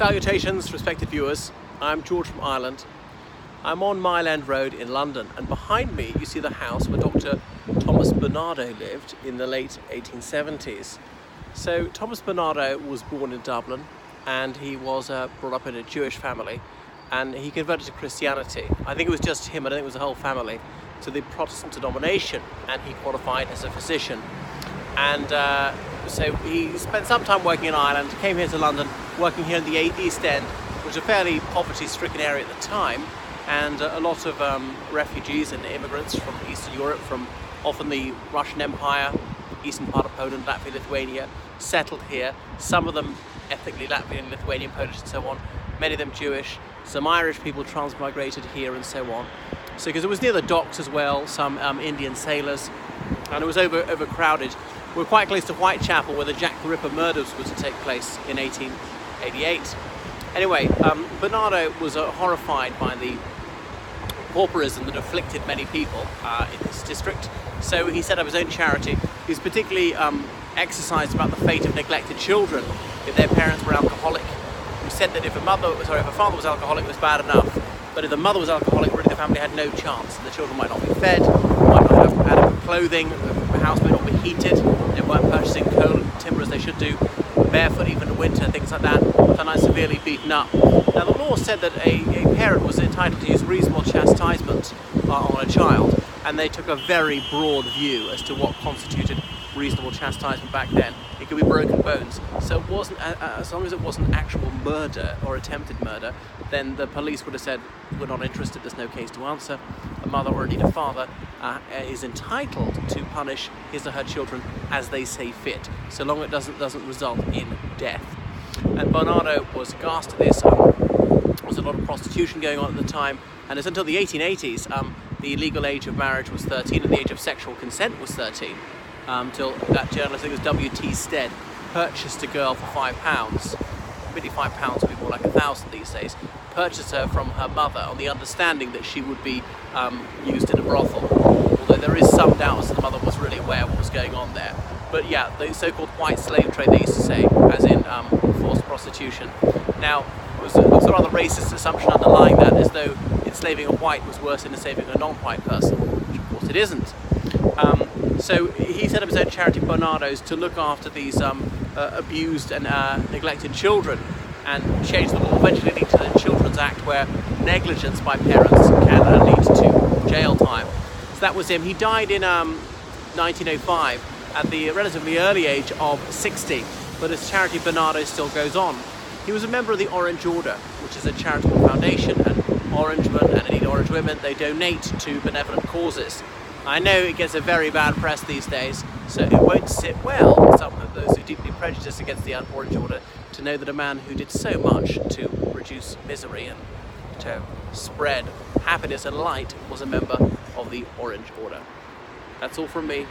Salutations, respected viewers. I'm George from Ireland. I'm on Mile End Road in London, and behind me you see the house where Dr. Thomas Barnardo lived in the late 1870s. So, Thomas Barnardo was born in Dublin and he was uh, brought up in a Jewish family and he converted to Christianity. I think it was just him, I don't think it was the whole family, to the Protestant denomination, and he qualified as a physician. And uh, so he spent some time working in Ireland, came here to London, working here in the East End, which was a fairly poverty-stricken area at the time, and uh, a lot of um, refugees and immigrants from Eastern Europe, from often the Russian Empire, eastern part of Poland, Latvia, Lithuania, settled here. Some of them ethnically Latvian, Lithuanian, Polish, and so on. Many of them Jewish. Some Irish people transmigrated here, and so on. So, because it was near the docks as well, some um, Indian sailors, and it was over overcrowded. We're quite close to Whitechapel, where the Jack the Ripper murders were to take place in 1888. Anyway, um, Barnardo was uh, horrified by the pauperism that afflicted many people uh, in this district. So he set up his own charity. He was particularly um, exercised about the fate of neglected children if their parents were alcoholic. He said that if a mother, sorry, if a father was alcoholic, it was bad enough. But if the mother was alcoholic, really the family had no chance. The children might not be fed, might not have adequate clothing, the house may not be heated, they weren't purchasing coal and timber as they should do, barefoot even in winter, things like that, sometimes severely beaten up. Now the law said that a, a parent was entitled to use reasonable chastisement uh, on a child, and they took a very broad view as to what constituted reasonable chastisement back then. It could be broken bones. So it wasn't, uh, uh, as long as it wasn't actual murder or attempted murder, then the police would have said, we're not interested, there's no case to answer. A mother or indeed a father uh, is entitled to punish his or her children as they say fit, so long it doesn't, doesn't result in death. And Barnardo was aghast at this. Um, there was a lot of prostitution going on at the time, and it's until the 1880s um, the legal age of marriage was 13 and the age of sexual consent was 13 um, till that journalist, I think it was W.T. Stead, purchased a girl for five pounds. Really, five pounds would be more like a thousand these days. Purchased her from her mother on the understanding that she would be um, used in a brothel. Although there is some doubt as to the mother was really aware of what was going on there. But yeah, the so-called white slave trade, they used to say, as in um, forced prostitution. Now, was a rather racist assumption underlying that, as though enslaving a white was worse than enslaving a non-white person, which of course it isn't. Um, so he set up his own charity, Barnardo's, to look after these um, uh, abused and uh, neglected children and change the law, eventually leading to the Children's Act where negligence by parents can uh, lead to jail time. So that was him. He died in um, 1905 at the relatively early age of 60, but his charity Barnardo still goes on. He was a member of the Orange Order, which is a charitable foundation, and Orangemen and indeed Orange women, they donate to benevolent causes. I know it gets a very bad press these days, so it won't sit well with some of those who are deeply prejudiced against the Orange Order to know that a man who did so much to reduce misery and to spread happiness and light was a member of the Orange Order. That's all from me.